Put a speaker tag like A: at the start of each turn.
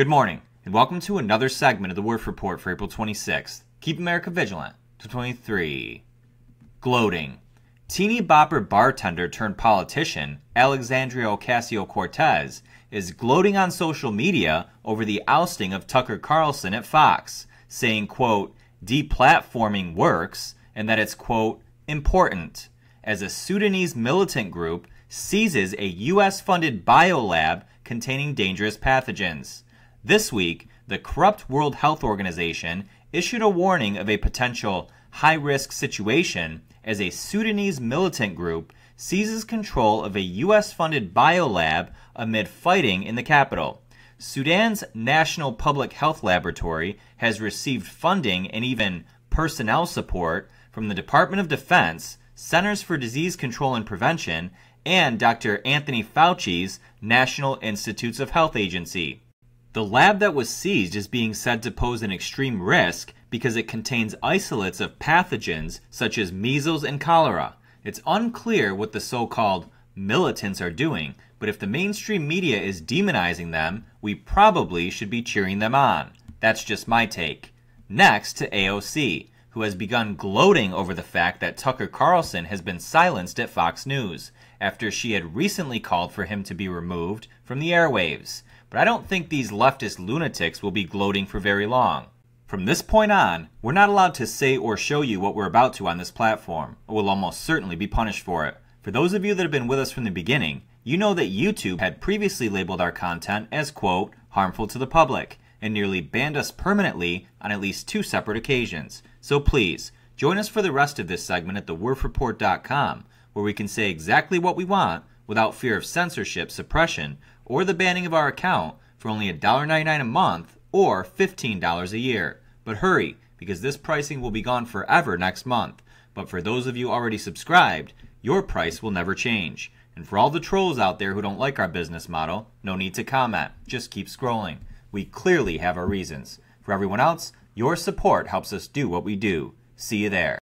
A: Good morning, and welcome to another segment of the Werff Report for April 26th. Keep America vigilant. To 23. Gloating. Teeny bopper bartender turned politician Alexandria Ocasio Cortez is gloating on social media over the ousting of Tucker Carlson at Fox, saying, quote, deplatforming works and that it's, quote, important as a Sudanese militant group seizes a U.S. funded biolab containing dangerous pathogens. This week, the corrupt World Health Organization issued a warning of a potential high risk situation as a Sudanese militant group seizes control of a U.S. funded biolab amid fighting in the capital. Sudan's National Public Health Laboratory has received funding and even personnel support from the Department of Defense, Centers for Disease Control and Prevention, and Dr. Anthony Fauci's National Institutes of Health Agency. The lab that was seized is being said to pose an extreme risk because it contains isolates of pathogens such as measles and cholera. It's unclear what the so called militants are doing, but if the mainstream media is demonizing them, we probably should be cheering them on. That's just my take. Next to AOC, who has begun gloating over the fact that Tucker Carlson has been silenced at Fox News after she had recently called for him to be removed from the airwaves. But I don't think these leftist lunatics will be gloating for very long. From this point on, we're not allowed to say or show you what we're about to on this platform, or we'll almost certainly be punished for it. For those of you that have been with us from the beginning, you know that YouTube had previously labeled our content as, quote, harmful to the public, and nearly banned us permanently on at least two separate occasions. So please, join us for the rest of this segment at thewerffreport.com, where we can say exactly what we want without fear of censorship, suppression, or the banning of our account for only $1.99 a month or $15 a year. But hurry, because this pricing will be gone forever next month. But for those of you already subscribed, your price will never change. And for all the trolls out there who don't like our business model, no need to comment. Just keep scrolling. We clearly have our reasons. For everyone else, your support helps us do what we do. See you there.